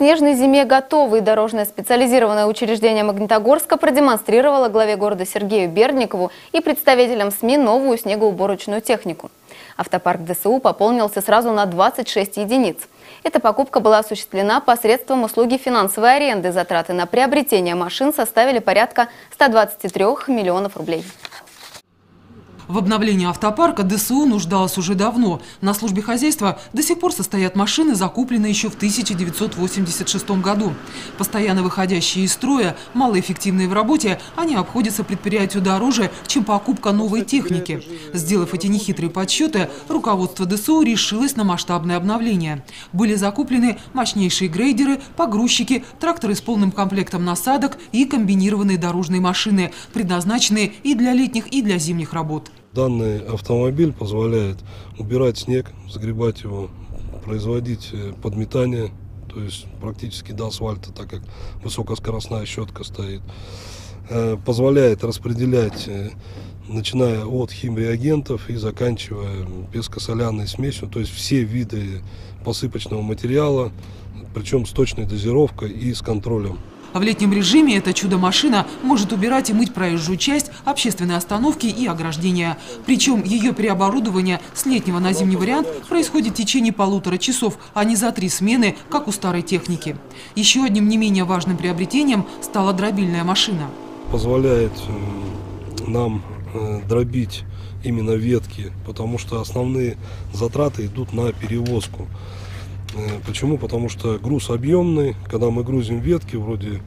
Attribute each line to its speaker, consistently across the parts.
Speaker 1: снежной зиме готовы. Дорожное специализированное учреждение Магнитогорска продемонстрировало главе города Сергею Бердникову и представителям СМИ новую снегоуборочную технику. Автопарк ДСУ пополнился сразу на 26 единиц. Эта покупка была осуществлена посредством услуги финансовой аренды. Затраты на приобретение машин составили порядка 123 миллионов рублей.
Speaker 2: В обновлении автопарка ДСУ нуждалась уже давно. На службе хозяйства до сих пор состоят машины, закупленные еще в 1986 году. Постоянно выходящие из строя, малоэффективные в работе, они обходятся предприятию дороже, чем покупка новой техники. Сделав эти нехитрые подсчеты, руководство ДСУ решилось на масштабное обновление. Были закуплены мощнейшие грейдеры, погрузчики, тракторы с полным комплектом насадок и комбинированные дорожные машины, предназначенные и для летних, и для зимних работ.
Speaker 3: Данный автомобиль позволяет убирать снег, загребать его, производить э, подметание, то есть практически до асфальта, так как высокоскоростная щетка стоит. Э, позволяет распределять, э, начиная от химреагентов и заканчивая пескосоляной смесью, то есть все виды посыпочного материала, причем с точной дозировкой и с контролем.
Speaker 2: А в летнем режиме эта чудо-машина может убирать и мыть проезжую часть, общественные остановки и ограждения. Причем ее переоборудование с летнего на зимний вариант происходит в течение полутора часов, а не за три смены, как у старой техники. Еще одним не менее важным приобретением стала дробильная машина.
Speaker 3: Позволяет э, нам э, дробить именно ветки, потому что основные затраты идут на перевозку. Э, почему? Потому что груз объемный, когда мы грузим ветки, вроде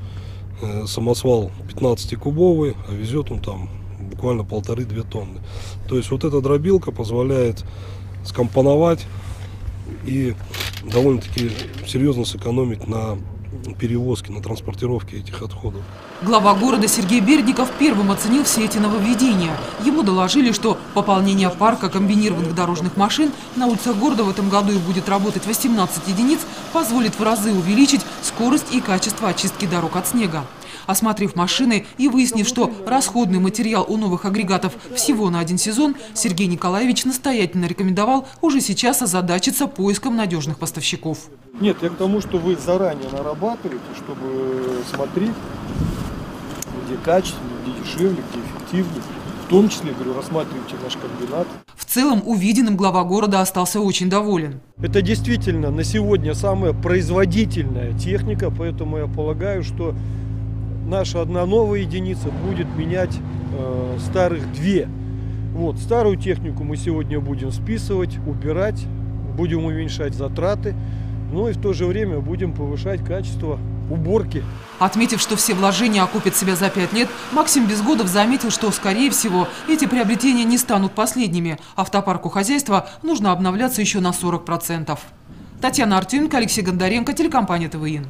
Speaker 3: э, самосвал 15-кубовый, а везет он там буквально полторы-две тонны. То есть вот эта дробилка позволяет скомпоновать и довольно-таки серьезно сэкономить на перевозки, на транспортировке этих отходов.
Speaker 2: Глава города Сергей Бердников первым оценил все эти нововведения. Ему доложили, что пополнение парка комбинированных дорожных машин на улицах города в этом году и будет работать 18 единиц, позволит в разы увеличить скорость и качество очистки дорог от снега. Осмотрев машины и выяснив, что расходный материал у новых агрегатов всего на один сезон, Сергей Николаевич настоятельно рекомендовал уже сейчас озадачиться поиском надежных поставщиков.
Speaker 4: Нет, я к тому, что вы заранее нарабатываете, чтобы смотреть, где качественно, где дешевле, где эффективнее. В том числе, говорю, рассматривайте наш комбинат.
Speaker 2: В целом, увиденным глава города остался очень доволен.
Speaker 4: Это действительно на сегодня самая производительная техника, поэтому я полагаю, что наша одна новая единица будет менять э, старых две. Вот, старую технику мы сегодня будем списывать, убирать, будем уменьшать затраты, но и в то же время будем повышать качество уборки.
Speaker 2: Отметив, что все вложения окупят себя за пять лет, Максим Безгодов заметил, что, скорее всего, эти приобретения не станут последними. Автопарку хозяйства нужно обновляться еще на 40%. Татьяна Артеменко, Алексей Гондаренко, телекомпания ТВИН.